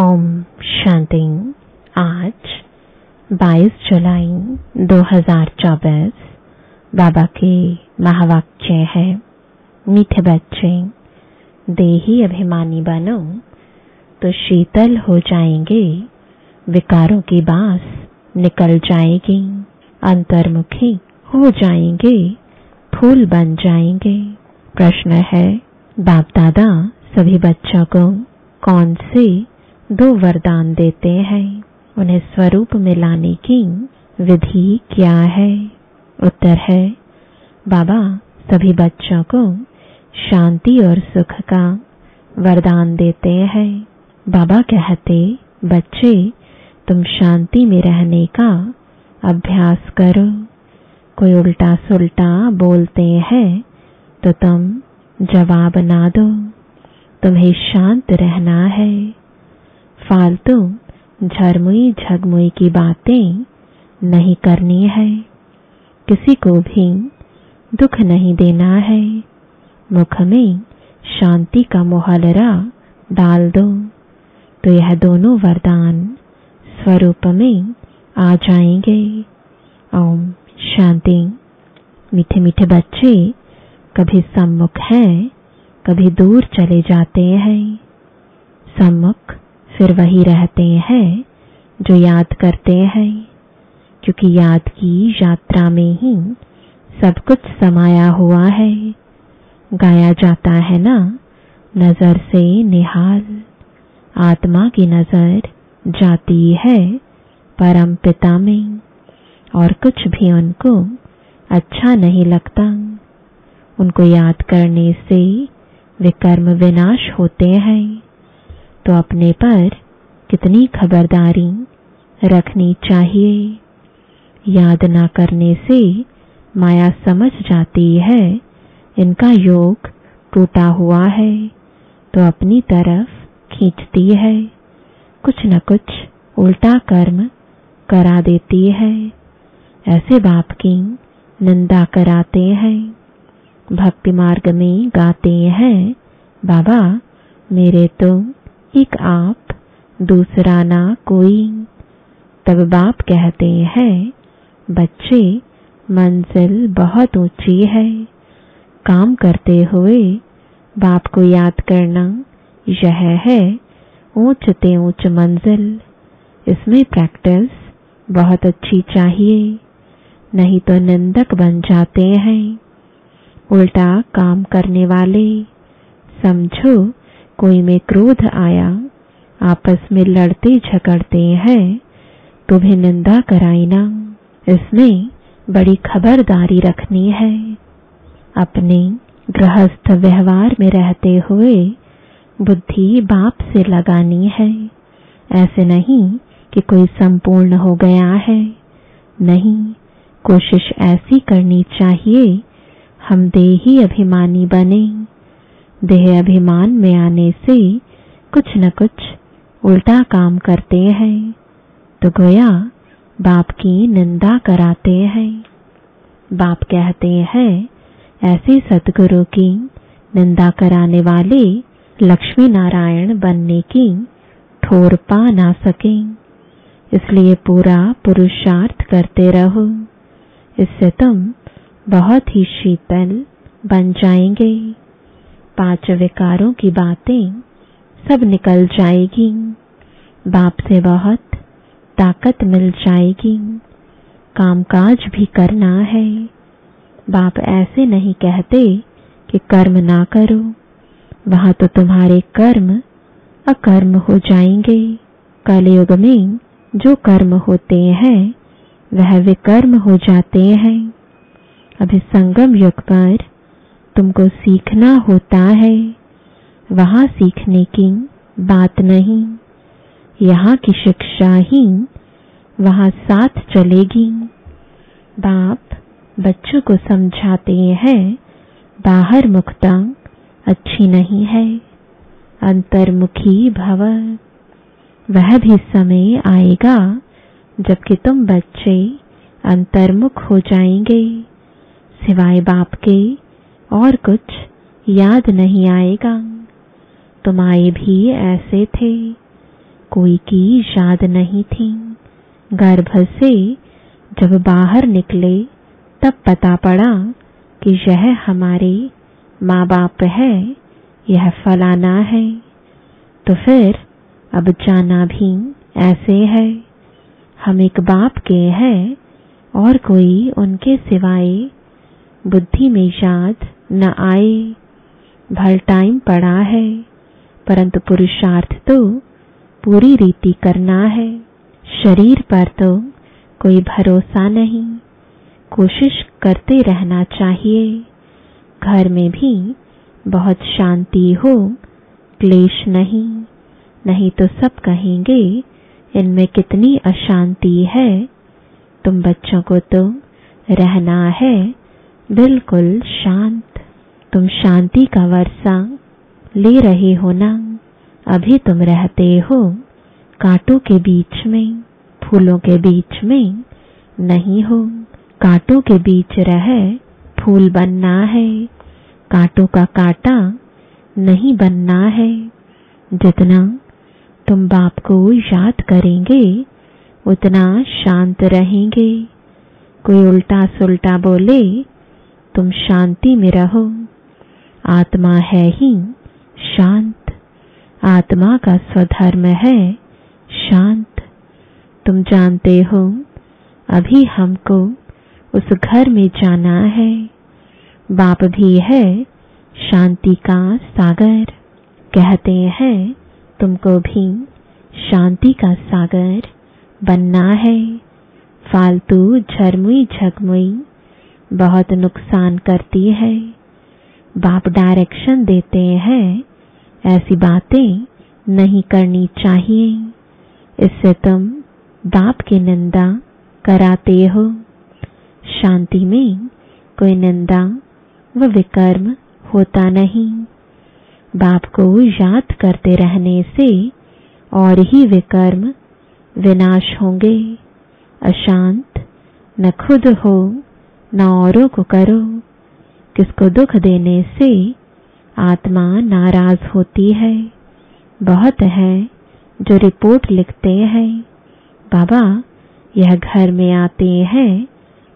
ओम शांति। आज 22 जुलाई 2024 बाबा के महावाक्य है, मीठे बच्चे, देही अभिमानी बनो तो शीतल हो जाएँगे, विकारों की बास निकल जाएगी, अंतर्मुखी हो जाएँगे, फूल बन जाएँगे। प्रश्न है, बाप दादा, सभी बच्चों को कौन से दो वरदान देते हैं। उन्हें स्वरूप में लाने की विधि क्या है? उत्तर है, बाबा, सभी बच्चों को शांति और सुख का वरदान देते हैं। बाबा कहते, बच्चे, तुम शांति में रहने का अभ्यास करो। कोई उल्टा सुल्टा बोलते हैं तो तुम जवाब ना दो। तुम्हें शांत रहना है। फालतू झरमुई झगमुई की बातें नहीं करनी है। किसी को भी दुख नहीं देना है। मुख में शांति का मोहलरा डाल दो। तो यह दोनों वरदान स्वरूप में आ जाएँगे। ओम शांति। मीठे मीठे बच्चे कभी सम्मुख हैं, कभी दूर चले जाते हैं। सम्मुख फिर वही रहते हैं जो याद करते हैं। क्योंकि याद की यात्रा में ही सब कुछ समाया हुआ है। गाया जाता है ना, नज़र से निहाल। आत्मा की नज़र जाती है परम पिता में, और कुछ भी उनको अच्छा नहीं लगता। उनको याद करने से वे कर्म विनाश होते हैं। तो अपने पर कितनी खबरदारी रखनी चाहिए। याद ना करने से माया समझ जाती है, इनका योग टूटा हुआ है तो अपनी तरफ़ खींचती है। कुछ न कुछ उल्टा कर्म करा देती है। ऐसे बाप की निंदा कराते हैं। भक्ति मार्ग में गाते हैं, बाबा, मेरे तो एक आप, दूसरा ना कोई। तब बाप कहते हैं, बच्चे, मंजिल बहुत ऊँची है। काम करते हुए बाप को याद करना यह है ऊंचते ऊंच मंजिल। इसमें प्रैक्टिस बहुत अच्छी चाहिए, नहीं तो निंदक बन जाते हैं। उल्टा काम करने वाले, समझो कोई में क्रोध आया, आपस में लड़ते झगड़ते हैं तो भी निंदा कराई ना। इसमें बड़ी खबरदारी रखनी है। अपने गृहस्थ व्यवहार में रहते हुए बुद्धि बाप से लगानी है। ऐसे नहीं कि कोई संपूर्ण हो गया है। नहीं, कोशिश ऐसी करनी चाहिए, हम देही अभिमानी बने। देह अभिमान में आने से कुछ न कुछ उल्टा काम करते हैं। तो गोया बाप की निंदा कराते हैं। बाप कहते हैं, ऐसे सतगुरु की निंदा कराने वाले लक्ष्मी नारायण बनने की ठोर पा ना सके। इसलिए पूरा पुरुषार्थ करते रहो। इससे तुम बहुत ही शीतल बन जाएँगे। पाँच विकारों की बातें सब निकल जाएगी। बाप से बहुत ताकत मिल जाएगी। कामकाज भी करना है। बाप ऐसे नहीं कहते कि कर्म ना करो। वहाँ तो तुम्हारे कर्म अकर्म हो जाएँगे। कलयुग में जो कर्म होते हैं, वह विकर्म हो जाते हैं। अभी संगम युग पर तुमको सीखना होता है। वहाँ सीखने की बात नहीं। यहाँ की शिक्षा ही वहाँ साथ चलेगी। बाप बच्चों को समझाते हैं, बाहर मुक्ता अच्छी नहीं है। अंतर्मुखी भव। वह भी समय आएगा जबकि तुम बच्चे अंतर्मुख हो जाएँगे। सिवाय बाप के और कुछ याद नहीं आएगा। तुम आए भी ऐसे थे। कोई की याद नहीं थी। गर्भ से जब बाहर निकले, तब पता पड़ा कि यह हमारे माँ बाप है, यह फलाना है। तो फिर अब जाना भी ऐसे है। हम एक बाप के हैं और कोई उनके सिवाय। बुद्धि में याद न आए भल टाइम पड़ा है, परंतु पुरुषार्थ तो पूरी रीति करना है। शरीर पर तो कोई भरोसा नहीं, कोशिश करते रहना चाहिए। घर में भी बहुत शांति हो, क्लेश नहीं नहीं तो सब कहेंगे, इनमें कितनी अशांति है, तुम बच्चों को तो रहना है, बिल्कुल शांत। तुम शांति का वर्षा ले रहे हो ना? अभी तुम रहते हो कांटों के बीच में, फूलों के बीच में नहीं हो। कांटों के बीच रह, फूल बनना है। कांटों का कांटा नहीं बनना है। जितना तुम बाप को याद करेंगे, उतना शांत रहेंगे। कोई उल्टा सुल्टा बोले, तुम शांति में रहो। आत्मा है ही शांत। आत्मा का स्वधर्म है शांत। तुम जानते हो, अभी हमको उस घर में जाना है। बाप भी है शांति का सागर। कहते हैं, तुमको भी शांति का सागर बनना है। फालतू झरमुई झगमुई बहुत नुकसान करती है। बाप डायरेक्शन देते हैं। ऐसी बातें नहीं करनी चाहिए। इससे तुम बाप की निंदा कराते हो। शांति में कोई निंदा व विकर्म होता नहीं। बाप को याद करते रहने से और ही विकर्म विनाश होंगे। अशांत न खुद हो, न औरों को करो। किसको दुख देने से आत्मा नाराज़ होती है। बहुत है जो रिपोर्ट लिखते हैं। बाबा, यह घर में आते हैं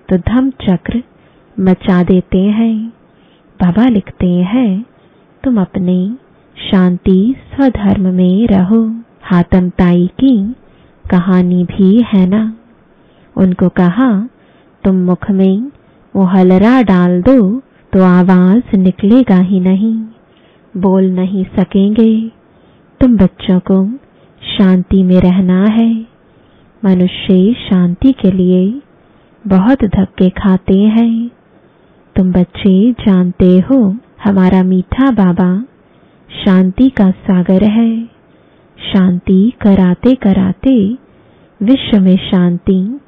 तो धम चक्र मचा देते हैं। बाबा लिखते हैं, तुम अपने शांति स्वधर्म में रहो। हातम ताई की कहानी भी है ना? उनको कहा, तुम मुख में वो हलरा डाल दो तो आवाज़ निकलेगा ही नहीं। बोल नहीं सकेंगे। तुम बच्चों को शांति में रहना है। मनुष्य शांति के लिए बहुत धक्के खाते हैं। तुम बच्चे जानते हो, हमारा मीठा बाबा शांति का सागर है। शांति कराते कराते विश्व में शांति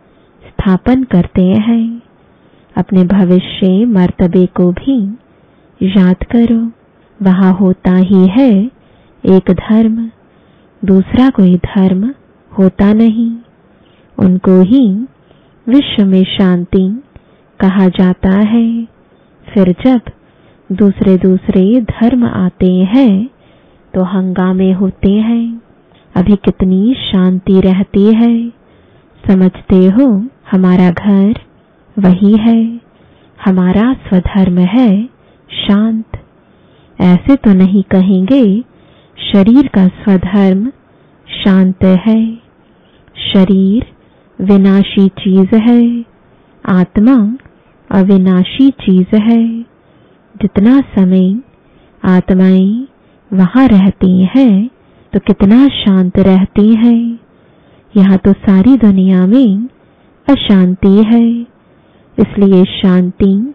स्थापन करते हैं। अपने भविष्य मर्तबे को भी याद करो। वहाँ होता ही है एक धर्म, दूसरा कोई धर्म होता नहीं। उनको ही विश्व में शांति कहा जाता है। फिर जब दूसरे दूसरे धर्म आते हैं तो हंगामे होते हैं। अभी कितनी शांति रहती है। समझते हो हमारा घर? वही है। हमारा स्वधर्म है शांत। ऐसे तो नहीं कहेंगे, शरीर का स्वधर्म शांत है। शरीर विनाशी चीज़ है, आत्मा अविनाशी चीज़ है। जितना समय आत्माएँ वहाँ रहती हैं तो कितना शांत रहती हैं। यहाँ तो सारी दुनिया में अशांति है। इसलिए शांति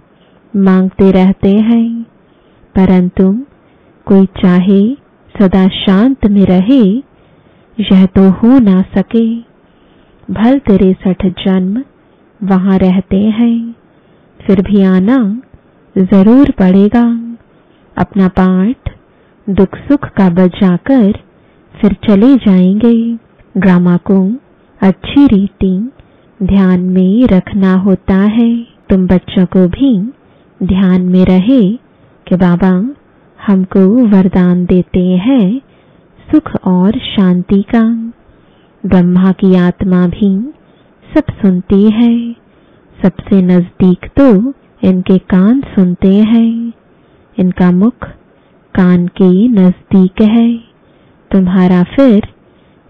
मांगते रहते हैं। परंतु कोई चाहे सदा शांत में रहे, यह तो हो ना सके। भल तेरे सठ जन्म वहाँ रहते हैं। फिर भी आना ज़रूर पड़ेगा। अपना पाठ दुख सुख का बजाकर फिर चले जाएँगे। ड्रामा को अच्छी रीति ध्यान में रखना होता है। तुम बच्चों को भी ध्यान में रहे कि बाबा हमको वरदान देते हैं सुख और शांति का। ब्रह्मा की आत्मा भी सब सुनती है। सबसे नज़दीक तो इनके कान सुनते हैं। इनका मुख कान के नज़दीक है। तुम्हारा फिर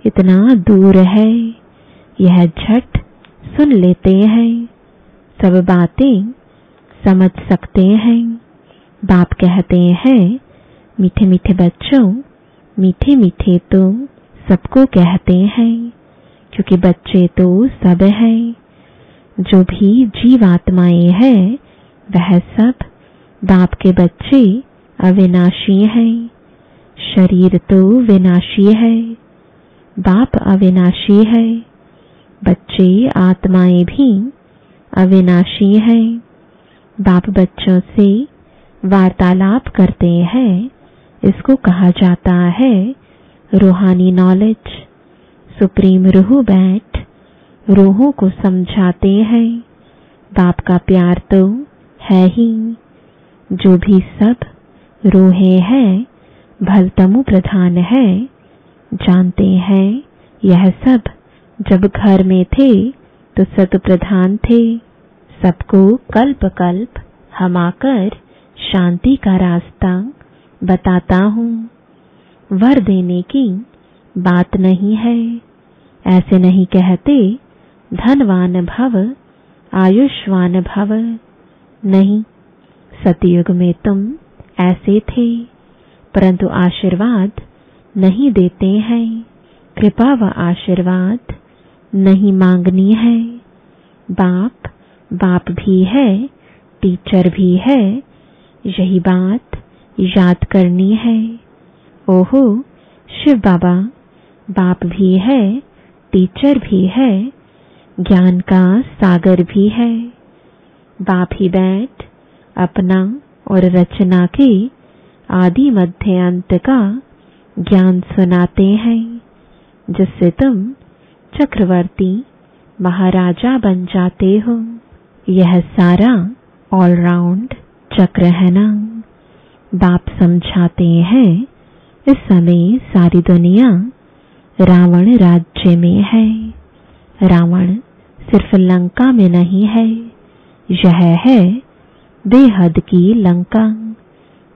इतना दूर है। यह झट सुन लेते हैं। सब बातें समझ सकते हैं। बाप कहते हैं, मीठे मीठे बच्चों, मीठे मीठे तो सबको कहते हैं, क्योंकि बच्चे तो सब हैं। जो भी जीवात्माएँ हैं, वह सब बाप के बच्चे अविनाशी हैं। शरीर तो विनाशी है, बाप अविनाशी है। बच्चे आत्माएँ भी अविनाशी हैं। बाप बच्चों से वार्तालाप करते हैं। इसको कहा जाता है रूहानी नॉलेज सुप्रीम रूह बैठ रूहों को समझाते हैं। बाप का प्यार तो है ही। जो भी सब रूहे हैं, भलतमु प्रधान है। जानते हैं यह सब जब घर में थे तो सत प्रधान थे। सबको कल्प कल्प हम आकर शांति का रास्ता बताता हूँ। वर देने की बात नहीं है। ऐसे नहीं कहते धनवान भव, आयुष्वान भव। नहीं, सतयुग में तुम ऐसे थे, परंतु आशीर्वाद नहीं देते हैं। कृपा व आशीर्वाद नहीं मांगनी है। बाप बाप भी है, टीचर भी है, यही बात याद करनी है। ओहो, शिव बाबा, बाप भी है, टीचर भी है, ज्ञान का सागर भी है। बाप ही बैठ, अपना और रचना के आदि मध्य अंत का ज्ञान सुनाते हैं, जिससे तुम चक्रवर्ती, महाराजा बन जाते हो। यह सारा ऑलराउंड चक्र है ना? बाप समझाते हैं, इस समय सारी दुनिया रावण राज्य में है। रावण सिर्फ़ लंका में नहीं है, यह है बेहद की लंका।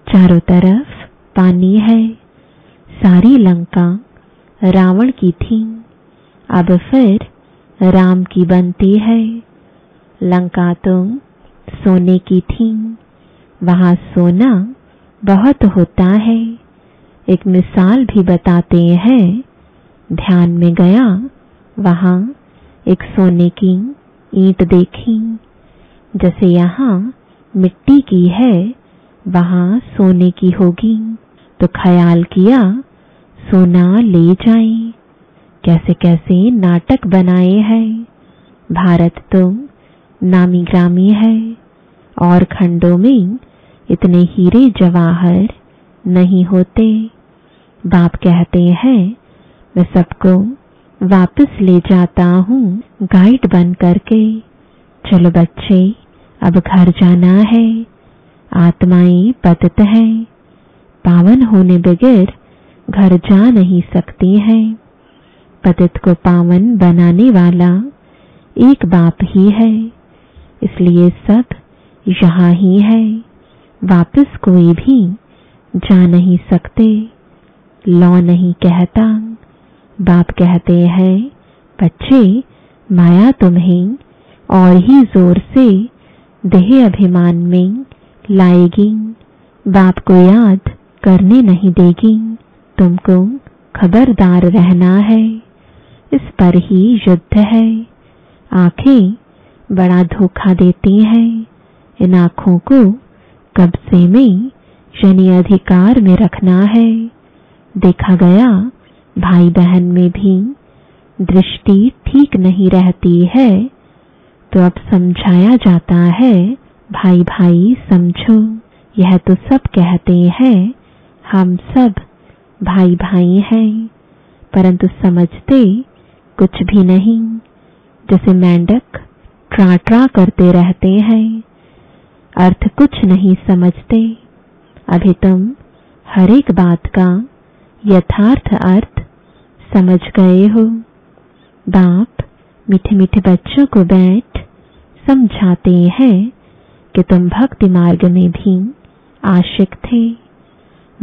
चारों तरफ़ पानी है, सारी लंका रावण की थी। अब फिर राम की बनती है। लंका तुम सोने की थी। वहाँ सोना बहुत होता है। एक मिसाल भी बताते हैं। ध्यान में गया, वहाँ एक सोने की ईंट देखी। जैसे यहाँ मिट्टी की है, वहाँ सोने की होगी। तो ख्याल किया, सोना ले जाए। कैसे कैसे नाटक बनाए हैं। भारत तो नामी ग्रामी है। और खंडों में इतने हीरे जवाहर नहीं होते। बाप कहते हैं, मैं सबको वापस ले जाता हूँ गाइड बन करके। चलो बच्चे, अब घर जाना है। आत्माएँ पतित हैं। पावन होने बगैर घर जा नहीं सकती हैं। पतित को पावन बनाने वाला एक बाप ही है। इसलिए सब यहाँ ही है। वापस कोई भी जा नहीं सकते। लौ नहीं कहता। बाप कहते हैं, बच्चे, माया तुम्हें और ही ज़ोर से देह अभिमान में लाएगी। बाप को याद करने नहीं देगी। तुमको खबरदार रहना है। इस पर ही युद्ध है। आँखें बड़ा धोखा देती हैं। इन आँखों को कब्जे में शनि अधिकार में रखना है। देखा गया भाई बहन में भी दृष्टि ठीक नहीं रहती है। तो अब समझाया जाता है भाई भाई समझो। यह तो सब कहते हैं, हम सब भाई भाई हैं। परंतु समझते कुछ भी नहीं। जैसे मेंढक ट्रा ट्रा करते रहते हैं। अर्थ कुछ नहीं समझते। अभी तुम हर एक बात का यथार्थ अर्थ समझ गए हो। बाप मीठे मीठे बच्चों को बैठ समझाते हैं कि तुम भक्ति मार्ग में भी आशिक थे।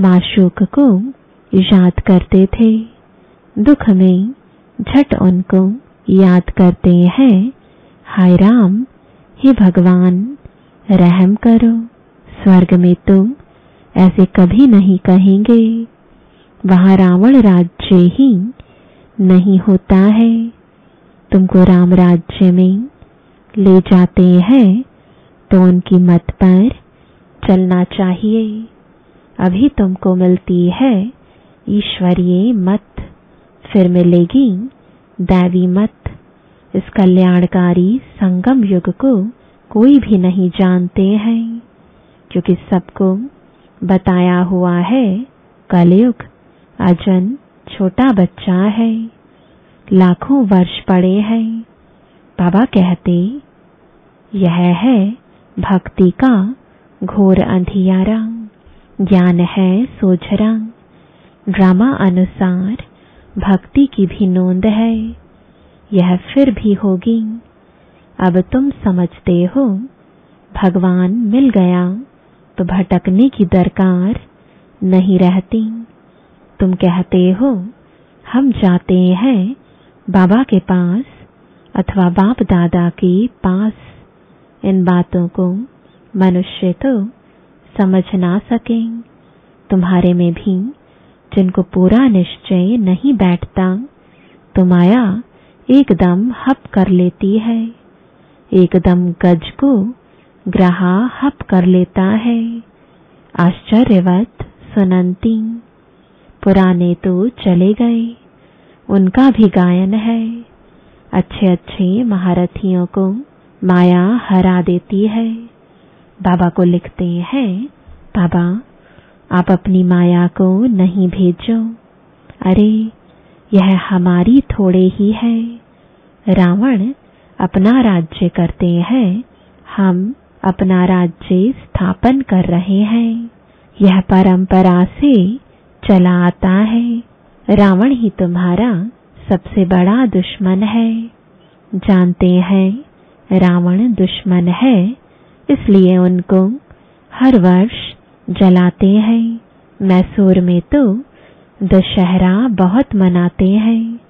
माशोक को याद करते थे। दुख में झट उनको याद करते हैं। हाय राम, हे भगवान, रहम करो, स्वर्ग में तुम ऐसे कभी नहीं कहेंगे। वहाँ रावण राज्य ही नहीं होता है। तुमको राम राज्य में ले जाते हैं तो उनकी मत पर चलना चाहिए। अभी तुमको मिलती है, ईश्वरीय मत। फिर मिलेगी दैवी मत, इस कल्याणकारी संगम युग को कोई भी नहीं जानते हैं, क्योंकि सबको बताया हुआ है, कलयुग अजन छोटा बच्चा है, लाखों वर्ष पड़े हैं। बाबा कहते, यह है भक्ति का घोर अंधियारा, ज्ञान है सोझरा ड्रामा अनुसार भक्ति की भी नोंद है। यह फिर भी होगी। अब तुम समझते हो, भगवान मिल गया तो भटकने की दरकार नहीं रहती। तुम कहते हो, हम जाते हैं बाबा के पास अथवा बाप दादा के पास। इन बातों को मनुष्य तो समझ ना सके। तुम्हारे में भी जिनको पूरा निश्चय नहीं बैठता तो माया एकदम हप कर लेती है। एकदम गज को ग्रहा हप कर लेता है। आश्चर्यवत सुनंती, पुराने तो चले गए, उनका भी गायन है। अच्छे अच्छे महारथियों को माया हरा देती है। बाबा को लिखते हैं, बाबा आप अपनी माया को नहीं भेजो। अरे, यह हमारी थोड़े ही है। रावण अपना राज्य करते हैं। हम अपना राज्य स्थापन कर रहे हैं। यह परंपरा से चला आता है। रावण ही तुम्हारा सबसे बड़ा दुश्मन है। जानते हैं, रावण दुश्मन है, इसलिए उनको हर वर्ष जलाते हैं। मैसूर में तो दशहरा बहुत मनाते हैं।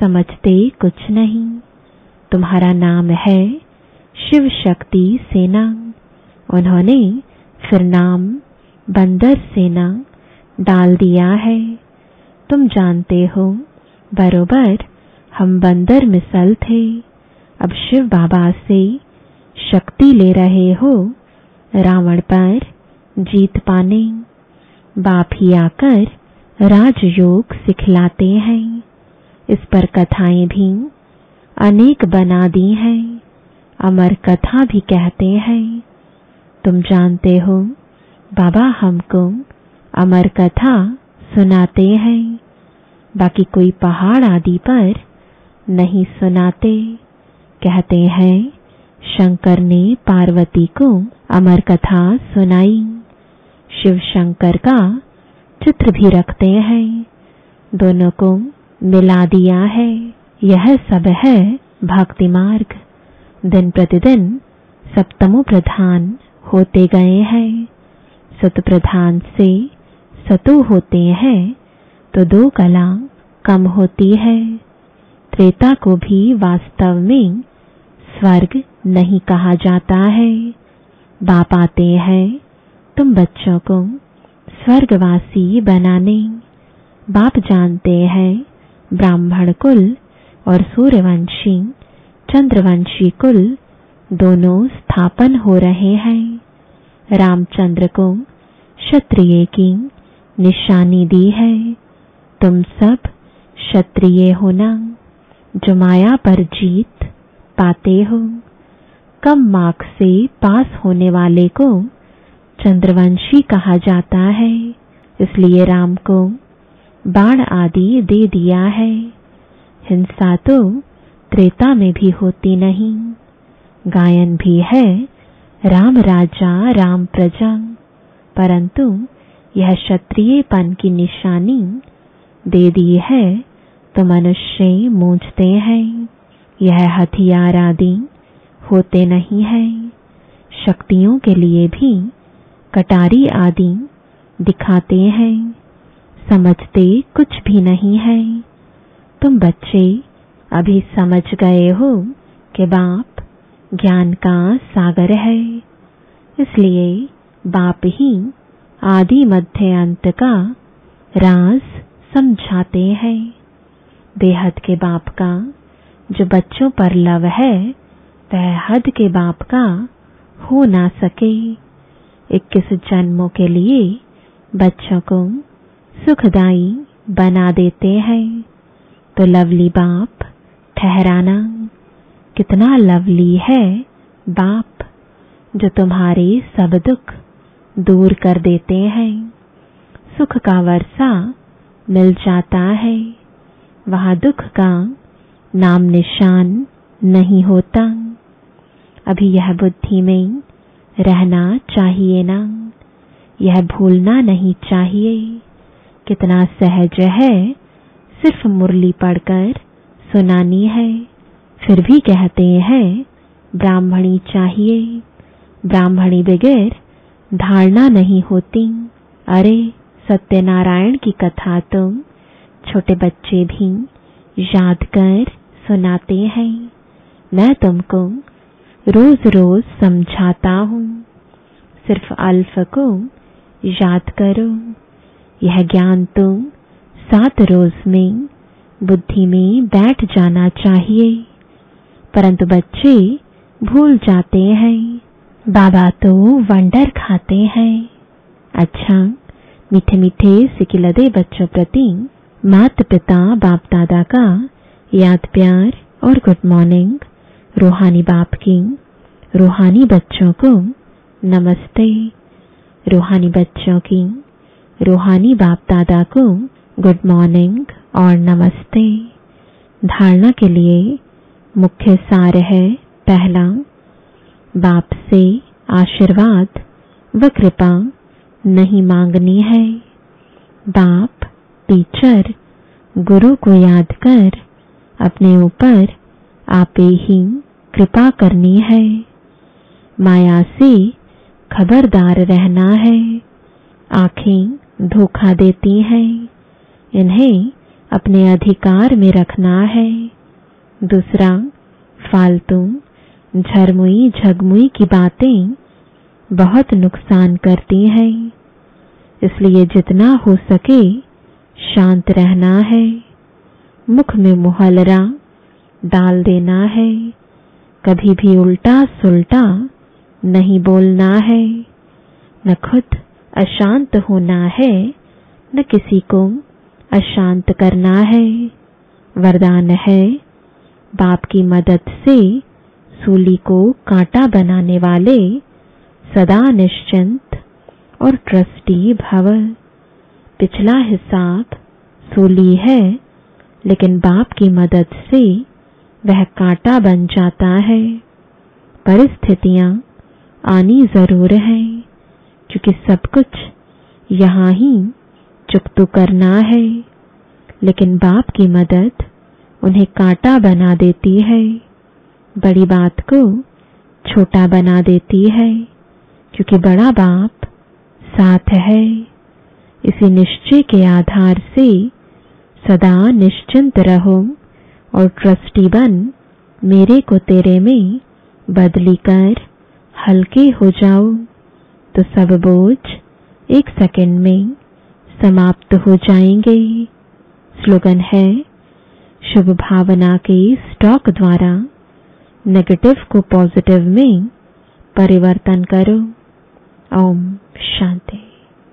समझते कुछ नहीं। तुम्हारा नाम है शिव शक्ति सेना। उन्होंने फिर नाम बंदर सेना डाल दिया है। तुम जानते हो, बरोबर हम बंदर मिसल थे। अब शिव बाबा से शक्ति ले रहे हो, रावण पर जीत पाने। बाप ही आकर राजयोग सिखलाते हैं। इस पर कथाएँ भी अनेक बना दी हैं। अमर कथा भी कहते हैं। तुम जानते हो, बाबा हमको अमर कथा सुनाते हैं। बाकी कोई पहाड़ आदि पर नहीं सुनाते। कहते हैं, शंकर ने पार्वती को अमर कथा सुनाई। शिव शंकर का चित्र भी रखते हैं। दोनों को मिला दिया है। यह सब है भक्ति मार्ग। दिन प्रतिदिन सप्तमो प्रधान होते गए हैं। सत प्रधान से सतो होते हैं तो दो कला कम होती है। त्रेता को भी वास्तव में स्वर्ग नहीं कहा जाता है। बाप आते हैं तुम बच्चों को स्वर्गवासी बनाने। बाप जानते हैं, ब्राह्मण कुल और सूर्यवंशी, चंद्रवंशी कुल दोनों स्थापन हो रहे हैं। रामचंद्र को क्षत्रिय की निशानी दी है। तुम सब क्षत्रिय होना, जो माया पर जीत पाते हो। कम मार्क से पास होने वाले को चंद्रवंशी कहा जाता है, इसलिए राम को बाण आदि दे दिया है। हिंसा तो त्रेता में भी होती नहीं। गायन भी है, राम राजा, राम प्रजा। परंतु यह क्षत्रियपन की निशानी दे दी है तो मनुष्य मूझते हैं। यह हथियार आदि होते नहीं है। शक्तियों के लिए भी कटारी आदि दिखाते हैं। समझते कुछ भी नहीं है। तुम बच्चे अभी समझ गए हो कि बाप ज्ञान का सागर है। इसलिए बाप ही आदि मध्य अंत का राज समझाते हैं। बेहद के बाप का जो बच्चों पर लव है वह हद के बाप का हो ना सके। इक्कीस जन्मों के लिए बच्चों को सुखदाई बना देते हैं। तो लवली बाप, ठहराना। कितना लवली है बाप, जो तुम्हारे सब दुख दूर कर देते हैं। सुख का वर्षा मिल जाता है। वहाँ दुख का नाम निशान नहीं होता। अभी यह बुद्धि में रहना चाहिए ना। यह भूलना नहीं चाहिए। कितना सहज है सिर्फ़ मुरली पढ़कर सुनानी है। फिर भी कहते हैं, ब्राह्मणी चाहिए। ब्राह्मणी बगैर धारणा नहीं होती। अरे, सत्यनारायण की कथा तुम छोटे बच्चे भी याद कर सुनाते हैं। मैं तुमको रोज रोज समझाता हूँ। सिर्फ़ अल्फ को याद करो। यह ज्ञान तुम सात रोज में बुद्धि में बैठ जाना चाहिए। परंतु बच्चे भूल जाते हैं। बाबा तो वंडर खाते हैं। अच्छा मीठे मीठे सिकिलदे बच्चों प्रति माता पिता बाप दादा का याद प्यार और गुड मॉर्निंग। रूहानी बाप की, रूहानी बच्चों को नमस्ते। रूहानी बच्चों की, रूहानी बाप दादा को गुड मॉर्निंग और नमस्ते। धारणा के लिए मुख्य सार है पहला, बाप से आशीर्वाद व कृपा नहीं मांगनी है। बाप, टीचर, गुरु को याद कर अपने ऊपर आपे ही कृपा करनी है। माया से खबरदार रहना है। आँखें धोखा देती हैं। इन्हें अपने अधिकार में रखना है। दूसरा, फालतू, झरमुई, झगमुई की बातें बहुत नुकसान करती हैं। इसलिए जितना हो सके शांत रहना है। मुख में मुहलरा डाल देना है। कभी भी उल्टा सुलटा नहीं बोलना है। न खुद अशांत होना है, न किसी को अशांत करना है। वरदान है बाप की मदद से सूली को कांटा बनाने वाले सदा निश्चिंत और ट्रस्टी भव। पिछला हिसाब सूली है, लेकिन बाप की मदद से वह कांटा बन जाता है। परिस्थितियाँ आनी ज़रूर है, क्योंकि सब कुछ यहाँ ही चुकतू करना है। लेकिन बाप की मदद उन्हें कांटा बना देती है। बड़ी बात को छोटा बना देती है, क्योंकि बड़ा बाप साथ है। इसी निश्चय के आधार से सदा निश्चिंत रहो। और ट्रस्टी बन, मेरे को तेरे में बदली कर, हल्के हो जाओ। तो सब बोझ एक सेकंड में समाप्त हो जाएँगे। स्लोगन है, शुभ भावना के स्टॉक द्वारा नेगेटिव को पॉजिटिव में परिवर्तन करो। ओम शांति।